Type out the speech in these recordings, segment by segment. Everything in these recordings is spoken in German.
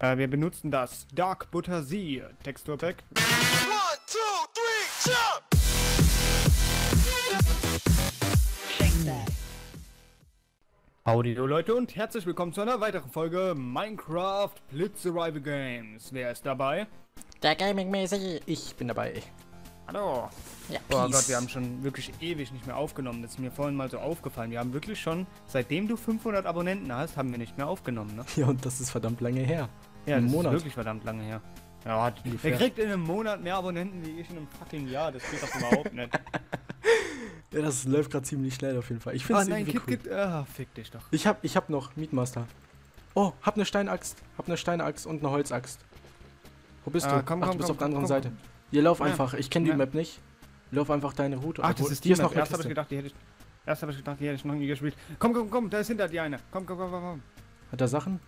Äh, wir benutzen das Dark Butter Z Texturpack. One, two, three, jump! Audio Leute und herzlich willkommen zu einer weiteren Folge Minecraft Blitz Survival Games. Wer ist dabei? Der Gaming-mäßig, ich bin dabei. Hallo. Ja, Oh. Gott, wir haben schon wirklich ewig nicht mehr aufgenommen. Das ist mir vorhin mal so aufgefallen. Wir haben wirklich schon, seitdem du 500 Abonnenten hast, haben wir nicht mehr aufgenommen, ne? Ja, und das ist verdammt lange her. Ja, Ein das Monat. ist wirklich verdammt lange her. Ja, hat- Ungefähr. der kriegt in einem Monat mehr Abonnenten wie ich in einem fucking Jahr. Das geht doch überhaupt nicht. Ja, das läuft gerade ziemlich schnell auf jeden Fall. Ich finde Ah es nein, irgendwie Kit, cool. Kit, ah, fick dich doch. Ich hab, ich hab noch Mietmaster. Oh, hab eine Steinaxt. Hab eine Steinaxt und eine Holzaxt. Wo bist Ah, du? komm, Ach, komm, du bist komm, auf der anderen komm, Seite. komm. Hier, lauf Ja. einfach. Ich kenne die Ja. Map nicht. Lauf einfach deine Route. Ach, Obwohl, das ist die hier ist noch Erst habe ich gedacht, die hätte ich. Erst habe ich gedacht, die hätte ich noch nie gespielt. Komm, komm, komm, da ist hinter dir eine. Komm, komm, komm, komm, komm. Hat er Sachen?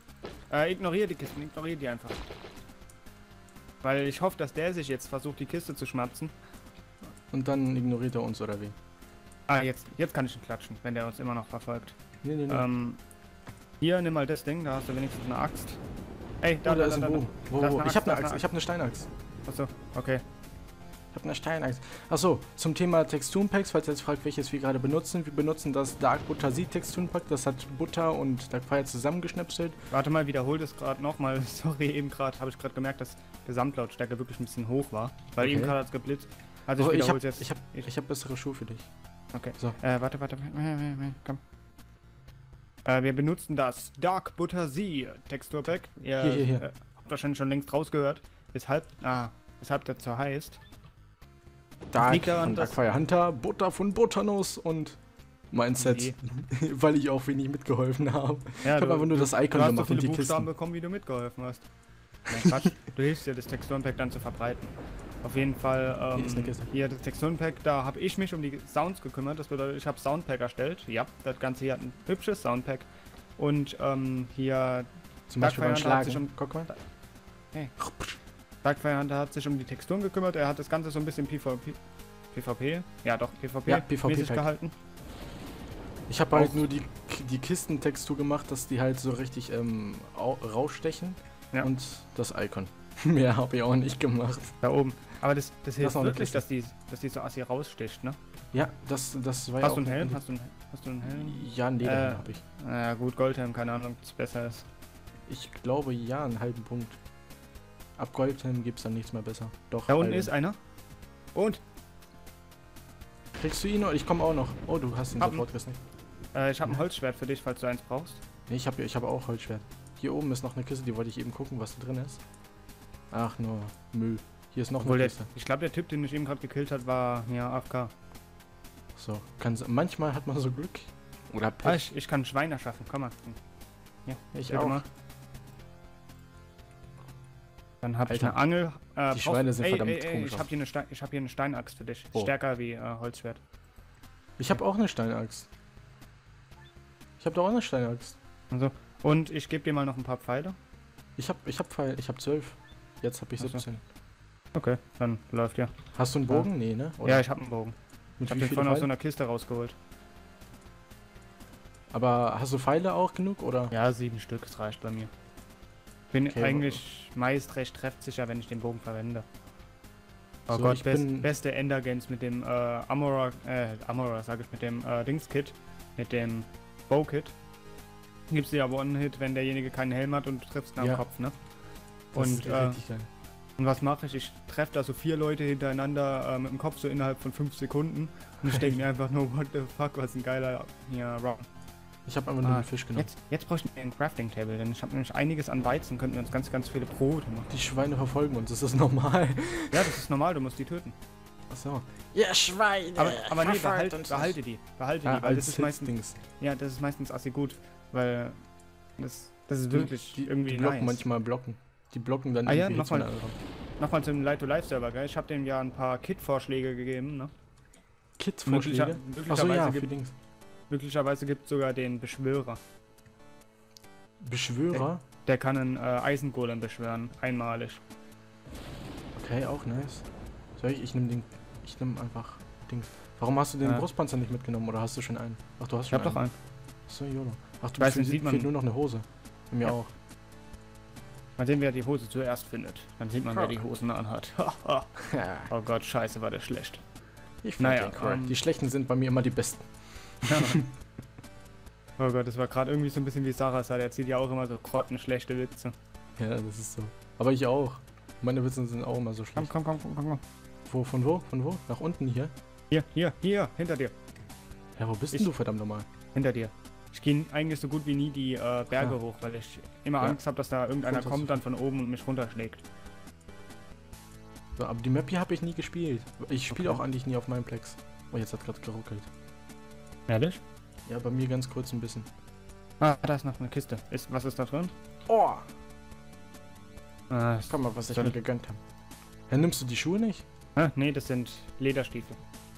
Äh, ignoriere die Kisten, ignoriere die einfach. Weil ich hoffe, dass der sich jetzt versucht, die Kiste zu schmatzen. Und dann ignoriert er uns oder wie? Ah, jetzt, jetzt kann ich ihn klatschen, wenn der uns immer noch verfolgt. Nee, nee, nee. Ähm, hier, nimm mal das Ding, da hast du wenigstens eine Axt. Ey, oh, da, ist ein da, Bogen. Da ist wo? eine Ich hab eine Axt. Ich hab eine Steinaxt. Achso, okay. Ich habe eine Steinaxt. Achso, zum Thema Texturenpacks, falls ihr jetzt fragt, welches wir gerade benutzen. Wir benutzen das Dark Butter Seed Texturenpack. Das hat Butter und Dark Fire zusammengeschnipselt. Warte mal, wiederhol das gerade nochmal. Sorry, eben gerade habe ich gerade gemerkt, dass Gesamtlautstärke wirklich ein bisschen hoch war. Weil Okay. eben gerade hat es geblitzt. Also ich Oh, ich wiederhole habe jetzt. ich hab, ich hab bessere Schuhe für dich. Okay. So. Äh, warte, warte, warte, komm. Äh, wir benutzen das Dark Butter Z Texturpack. Ihr Hier, hier, hier. Äh, habt wahrscheinlich schon längst rausgehört. Weshalb, ah, weshalb das so heißt. Dark daran, von Dark dass- Fire Hunter, Butter von Butternuss und mein Set. Nee. Weil ich auch wenig mitgeholfen habe. Ja, ich habe einfach nur das Icon hast so gemacht und viele die Buchstaben Kisten. bekommen, wie du mitgeholfen hast. Nein, Quatsch. du hilfst dir, das Texturenpack dann zu verbreiten. Auf jeden Fall, ähm, Hier hier das Texturenpack, da habe ich mich um die Sounds gekümmert. Das bedeutet, ich habe Soundpack erstellt. Ja, das Ganze hier hat ein hübsches Soundpack. Und ähm, hier, Zum Dark Beispiel beim Schlagen. um- Guck mal. Darkfire Hunter hat sich um die Texturen gekümmert. Er hat das Ganze so ein bisschen PvP, PvP, ja doch, PvP, Ja, PvP gehalten. Ich habe halt nur die, die Kistentextur gemacht, dass die halt so richtig ähm, au- rausstechen. Ja. Und das Icon. Mehr habe ich auch nicht gemacht. Da oben. Aber das, das hilft eine wirklich, dass die, dass die so assi raussticht, ne? Ja, das, das war ja Hast auch du einen Helm? eine- Hast du einen, hast du einen Helm? Ja, einen Lederhelm Äh, habe ich. Ja gut, Goldhelm, keine Ahnung, ob es besser ist. Ich glaube ja, einen halben Punkt. Ab Goldhelm gibt es dann nichts mehr besser. Doch. Da unten ist einer. Und Kriegst du ihn oder ich komme auch noch? Oh, du hast ihn Hab sofort gerissen. äh, ich habe ein Holzschwert für dich, falls du eins brauchst. Nee, ich habe ich hab auch Holzschwert. Hier oben ist noch eine Kiste, die wollte ich eben gucken, was da drin ist. Ach, nur Müll. Hier ist noch Obwohl eine der, Kiste. ich glaube, der Typ, den ich eben gerade gekillt hat, war ja AFK. So, kann, s- manchmal hat man so Glück. Oder Ah, Pech. ich, ich kann Schweine schaffen, komm mal. ich bitte auch. mal. Dann habe ich eine Angel. Äh, die Schweine sehen ey, verdammt ey, ey, komisch Ich habe hier, eine Stein- ich hab hier eine Steinaxt für dich. Oh. Stärker wie äh, Holzschwert. Ich habe auch eine Steinaxt. Ich habe doch auch eine Steinaxt. Also, und ich gebe dir mal noch ein paar Pfeile. Ich habe ich hab Pfeil, ich habe 12. Jetzt habe ich Ach so. 17. Okay, dann läuft ja. Hast du einen Bogen? Nee, ne? Ja, ich habe einen Bogen. Mit Ich habe den vorhin aus so einer Kiste rausgeholt. Aber hast du Pfeile auch genug oder? Ja, sieben Stück, das reicht bei mir. Bin Okay, eigentlich meist recht treffsicher, wenn ich den Bogen verwende. Oh So, Gott, best, beste Endergames mit dem äh, Amora, äh, Amora sag ich, mit dem äh, Dings-Kit, mit dem Bow-Kit. Gibst dir ja One-Hit, wenn derjenige keinen Helm hat und du triffst ihn am Ja. Kopf, ne? Das Und, äh. Und was mache ich? Ich treffe da so vier Leute hintereinander äh, mit dem Kopf so innerhalb von fünf Sekunden. Und ich denke mir einfach nur, what the fuck, was ein geiler ja, Round. Ich habe einfach nur Ah, den Fisch genommen. Jetzt, jetzt bräuchten wir ein Crafting Table, denn ich habe nämlich einiges an Weizen, könnten wir uns ganz, ganz viele Brote machen. Die Schweine verfolgen uns, ist das normal? Ja, das ist normal, du musst die töten. Achso. Ihr Schweine! Aber, aber nee, behalt, behalte die. Behalte Ah, die, weil das ist meistens, Dings. ja, das ist meistens assi gut, weil das, das ist wirklich die, irgendwie die blocken nice. manchmal blocken. Die blocken dann Ah ja, nochmal. Nochmal zum Light to Life Server, gell? Ich habe dem ja ein paar Kit-Vorschläge gegeben, ne? Kit-Vorschläge? Möglicher, Achso, ja, für Dings. Möglicherweise gibt sogar den Beschwörer. Beschwörer? Der kann einen äh, Eisengolem beschwören, einmalig. Okay, auch nice. Soll ich? Ich nehme den. Ich nehme einfach Dings. Warum hast du den Ja. Brustpanzer nicht mitgenommen oder hast du schon einen? Ach, du hast Ich schon hab doch einen. So, YOLO. Ach, du Weiß fehlt, nicht, sieht man- fehlt nur noch eine Hose. Bei mir Ja. auch. Mal sehen, wer die Hose zuerst findet. Dann sieht man, wer die Hosen anhat. Oh Gott, scheiße, war der schlecht. ich fand Naja, den cool. ähm, Die schlechten sind bei mir immer die besten. Oh Gott, das war gerade irgendwie so ein bisschen wie Sarah der erzählt ja auch immer so grottenschlechte Witze. Ja, das ist so. Aber ich auch. Meine Witze sind auch immer so schlecht. komm, komm, komm, komm, komm. Wo, von wo? Von wo? Nach unten hier? Hier, hier, hier, hinter dir, Ja, wo bist Ich- denn du verdammt nochmal? hinter dir. Ich gehe eigentlich so gut wie nie die äh, Berge Ah. hoch, weil ich immer Ja. Angst habe, dass da irgendeiner Runter- kommt dann von oben und mich runterschlägt. So, aber die Map hier habe ich nie gespielt. Ich spiele Okay. auch eigentlich nie auf meinem Plex. Oh, jetzt hat gerade geruckelt. Ehrlich? Ja, bei mir ganz kurz ein bisschen. Ah, da ist noch eine Kiste. Ist, was ist da drin? Oh! Ah, Guck mal, was ich mir gegönnt habe. Ja, nimmst du die Schuhe nicht? ah, nee, das sind Lederstiefel.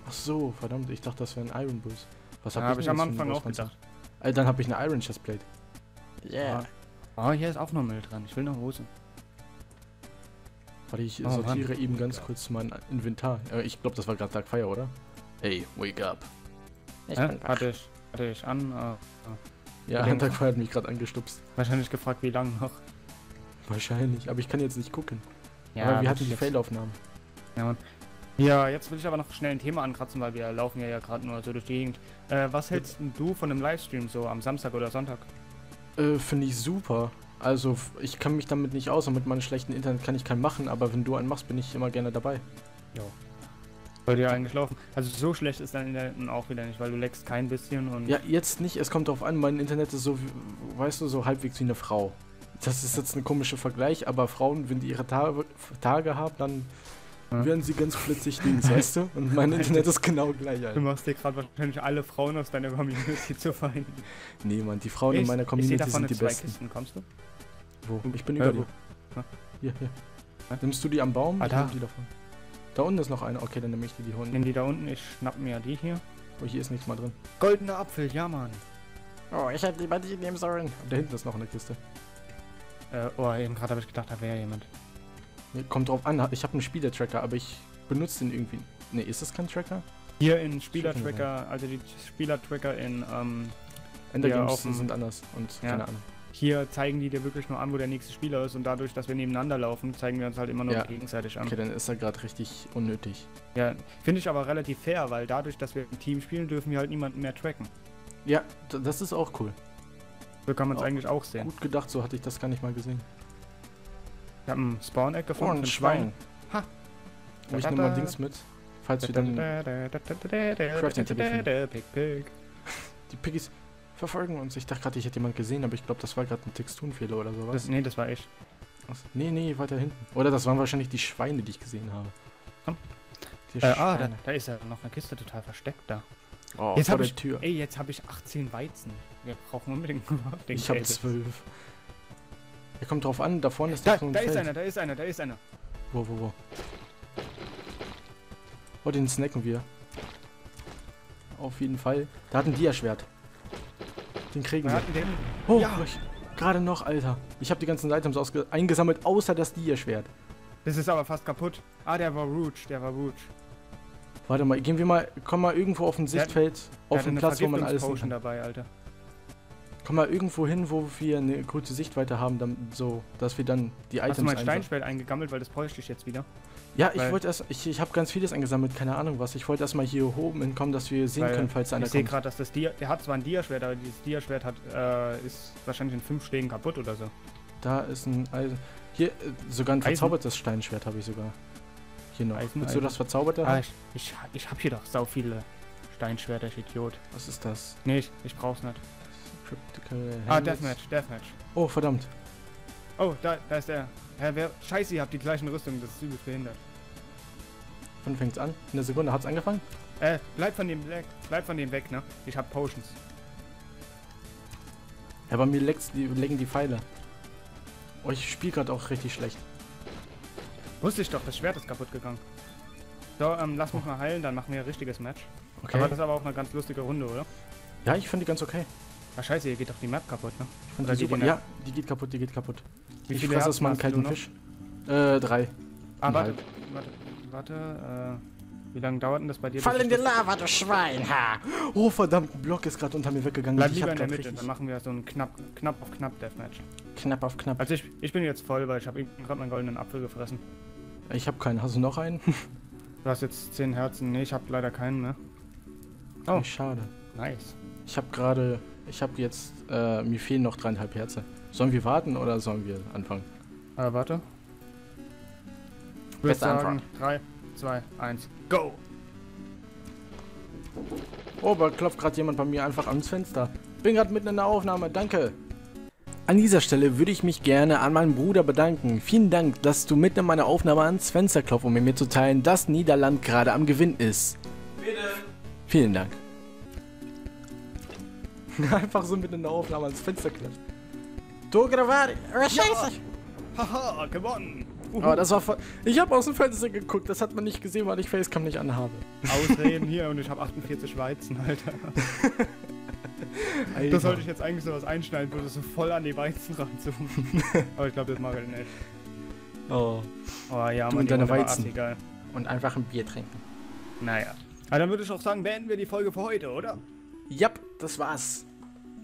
Ach so, verdammt, ich dachte, das wären Iron Boots. Was hab habe ich denn am jetzt für Anfang ein auch gedacht. Äh, dann habe ich eine Iron Chestplate. Yeah. Oh, hier ist auch noch Müll dran. Ich will eine Hose. Warte, ich Oh, Mann. sortiere eben ganz kurz mein Inventar. Äh, ich glaube, das war gerade Darkfire, oder? Hey, wake up. Ich Hä? bin wach. Hatte ich, hatte ich an. Äh, Ja, Denk- Darkfire hat mich gerade angestupst. wahrscheinlich gefragt, wie lange noch. Wahrscheinlich, aber ich kann jetzt nicht gucken. aber wir hatten die Fail-Aufnahmen. Ja, Mann. Ja, jetzt will ich aber noch schnell ein Thema ankratzen, weil wir laufen ja, ja gerade nur so durch die Gegend. Äh, was hältst du von einem Livestream so am Samstag oder Sonntag? Äh, finde ich super. Also, ich kann mich damit nicht aus und mit meinem schlechten Internet kann ich keinen machen, aber wenn du einen machst, bin ich immer gerne dabei. Sollte ja eigentlich laufen. Also so schlecht ist dein Internet auch wieder nicht, weil du leckst kein bisschen und Ja, jetzt nicht, es kommt darauf an, mein Internet ist so, wie- weißt du, so halbwegs wie eine Frau. Das ist jetzt ein komischer Vergleich, aber Frauen, wenn die ihre Tage, Tage haben, dann Ja. werden sie ganz plötzlich links, weißt du? Und mein Internet ist genau gleich. du Alter. machst dir gerade wahrscheinlich alle Frauen aus deiner Community zu feinden. Nee, Mann, die Frauen in Ich- meiner ich sehe Community sind die zwei besten. Kisten, kommst du? Wo? Ich bin Äh, über wo? dir. Hier, hier. Nimmst du die am Baum? Ah, da. die davon. Da unten ist noch eine. Okay, dann nehme ich die, die Hunde. Nimm die da unten, ich schnapp mir die hier. Oh, hier ist nichts mal drin. Goldener Apfel, ja Mann. Oh, ich hätte lieber die nehmen sollen. Da hinten ist noch eine Kiste. Äh, oh, eben gerade habe ich gedacht, da wäre jemand. Nee, kommt drauf an, ich habe einen Spielertracker, aber ich benutze den irgendwie. Nee, ist das kein Tracker? Hier in Spielertracker, also die Spielertracker in, ähm, Endergames sind anders und Ja. keine Ahnung. Hier zeigen die dir wirklich nur an, wo der nächste Spieler ist und dadurch, dass wir nebeneinander laufen, zeigen wir uns halt immer nur Ja. gegenseitig an. Okay, dann ist er gerade richtig unnötig. Ja, finde ich aber relativ fair, weil dadurch, dass wir im Team spielen, dürfen wir halt niemanden mehr tracken. Ja, das ist auch cool. So kann man es eigentlich auch sehen. Gut gedacht, so hatte ich das gar nicht mal gesehen. Ich habe ein Spawn-Egg Oh, gefunden. für ein Schwein. Ha. Oh, ich Da, nehme da, mal da. Dings mit, falls wir dann pick. die Piggies verfolgen uns. Ich dachte gerade, ich hätte jemand gesehen, aber ich glaube, das war gerade ein Texturenfehler oder sowas. Das, nee, das war ich. Ach, nee, nee, weiter hinten. Oder das waren wahrscheinlich die Schweine, die ich gesehen habe. Komm. Äh, ah, da, da ist ja noch eine Kiste total versteckt da. oh, Jetzt vor der ich- Tür. Ey, jetzt habe ich 18 Weizen. Wir brauchen unbedingt einen Crafting Ich habe Table. zwölf. Ja, kommt drauf an, da vorne ist Da, so ein da ist Feld. einer, da ist einer, da ist einer. Wo, wo, wo? Oh, den snacken wir. Auf jeden Fall. Da hat ein Dia-Schwert. Den kriegen Wir den. Oh, Ja. ich- gerade noch, Alter. Ich habe die ganzen Items ausge eingesammelt, außer das Dia-Schwert. Das ist aber fast kaputt. Ah, der war Rouge, der war Rouge. Warte mal, gehen wir mal, komm mal irgendwo auf ein Sichtfeld, Der auf eine Platz, wo man alles kann. dabei, Alter. Komm mal irgendwo hin, wo wir eine gute Sichtweite haben, dann, so, dass wir dann die Hast du Items mein. Steinschwert eingegammelt, weil das bräuchte ich jetzt wieder. Ja, ich Weil- wollte erst, ich, ich habe ganz vieles eingesammelt, keine Ahnung was. Ich wollte erst mal hier oben hinkommen, dass wir sehen können, falls einer ich sehe kommt. gerade, dass das Dia, der hat zwar ein Dia-Schwert, aber dieses Dia-Schwert hat, äh, ist wahrscheinlich in fünf Schlägen kaputt oder so. Da ist ein Eisen. Hier, äh, sogar ein Eisen? verzaubertes Steinschwert habe ich sogar. Hier noch. Eisen, Willst du Eisen. das verzauberte? Ah, ich, ich, ich hab hier doch sau viele Steinschwerter, ich Idiot. Was ist das? Nee, ich, ich brauch's nicht. Cryptical Ah. Deathmatch, Deathmatch. Oh, verdammt. Oh, da, da ist der. Hä, wer? Scheiße, ihr habt die gleichen Rüstungen, das ist übelst behindert. Wann fängt's an? In der Sekunde hat's angefangen? Äh, bleib von dem weg, bleib von dem weg, ne? Ich hab Potions. Ja, bei mir leckt's die, lecken die Pfeile. Oh, ich spiele gerade auch richtig schlecht. Wusste ich doch, das Schwert ist kaputt gegangen. So, ähm, lass mich mal heilen, dann machen wir ein richtiges Match. Okay. Aber das ist aber auch eine ganz lustige Runde, oder? ja, ich finde die ganz okay. Ah, scheiße, hier geht doch die Map kaputt, ne? Ich find Oder die geht super. die Ja, die geht kaputt, die geht kaputt. Wie ich viele fresse Herzen jetzt mal einen kalten noch? Fisch. Äh, drei. Ah, warte, halb. warte, warte, Wie lange dauert denn das bei dir? Fall in die ich Lava, du Schwein! Ha! Oh, verdammt, ein Block ist gerade unter mir weggegangen. Bleib Ich lieber hab in der Mitte, dann machen wir so ein knapp, knapp auf knapp Deathmatch. Knapp auf knapp. Also ich, ich bin jetzt voll, weil ich habe gerade meinen goldenen Apfel gefressen. Ich habe keinen. Hast du noch einen? Du hast jetzt 10 Herzen. Nee, ich habe leider keinen mehr. Oh. Schade. Nice. Ich habe gerade. Ich habe jetzt. Äh, mir fehlen noch dreieinhalb Herzen. Sollen wir warten oder sollen wir anfangen? Aber warte. Ich würde sagen, 3, 2, 1, go! Oh, da klopft gerade jemand bei mir einfach ans Fenster. Bin gerade mitten in der Aufnahme, danke. An dieser Stelle würde ich mich gerne an meinen Bruder bedanken. Vielen Dank, dass du mitten in meiner Aufnahme ans Fenster klopfst, um mir mitzuteilen, dass Niederland gerade am Gewinn ist. Bitte. Vielen Dank. Einfach so mitten in der Aufnahme ans Fenster klopft. Du Gravari, oh, scheiße. Haha, gewonnen! Oh, das war voll... Ich habe aus dem Fenster geguckt, das hat man nicht gesehen, weil ich Facecam nicht anhabe. Ausreden hier und ich habe 48 Weizen, Alter. Das sollte ich jetzt eigentlich sowas einschneiden, würde so voll an die Weizen ranzoomen. Aber ich glaube, das mache ich nicht. Oh. Oh ja, Du Mann, und deine Weizen. geil. Und einfach ein Bier trinken. Naja. Aber dann würde ich auch sagen, beenden wir die Folge für heute, oder? Jap, das war's.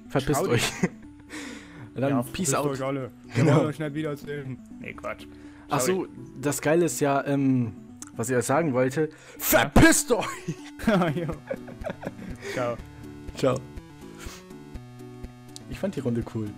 Verpisst Schau euch. Dann ja, Peace out. euch alle. Wir Genau. wollen euch nicht wiedersehen. Nee, Quatsch. Ach Sorry. so, das Geile ist ja, ähm, was ich euch sagen wollte. Verpisst euch! Ciao. Ciao. Ich fand die Runde cool.